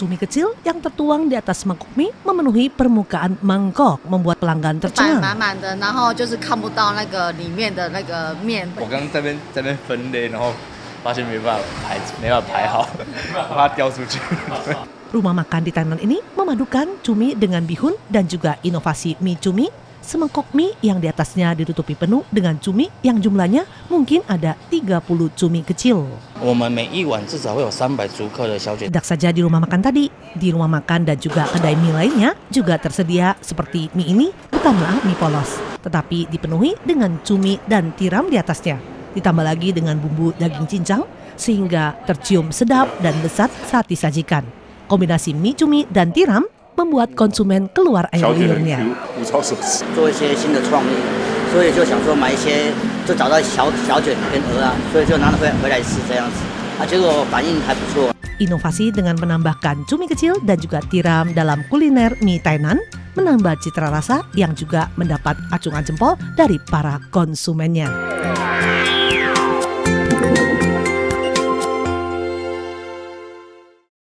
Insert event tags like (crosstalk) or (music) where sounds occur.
Cumi kecil yang tertuang di atas mangkuk mie memenuhi permukaan mangkok, membuat pelanggan tercengang. (laughs) Rumah makan di Thailand ini memadukan cumi dengan bihun dan juga inovasi mie cumi semangkok mie yang di atasnya ditutupi penuh dengan cumi yang jumlahnya mungkin ada 30 cumi kecil. Tidak saja di rumah makan tadi, di rumah makan dan juga kedai mie lainnya juga tersedia seperti mie ini bukanlah mie polos, tetapi dipenuhi dengan cumi dan tiram di atasnya. Ditambah lagi dengan bumbu daging cincang sehingga tercium sedap dan lezat saat disajikan. Kombinasi mie cumi dan tiram membuat konsumen keluar air liurnya. Inovasi dengan menambahkan cumi kecil dan juga tiram dalam kuliner mie Tainan menambah citra rasa yang juga mendapat acungan jempol dari para konsumennya.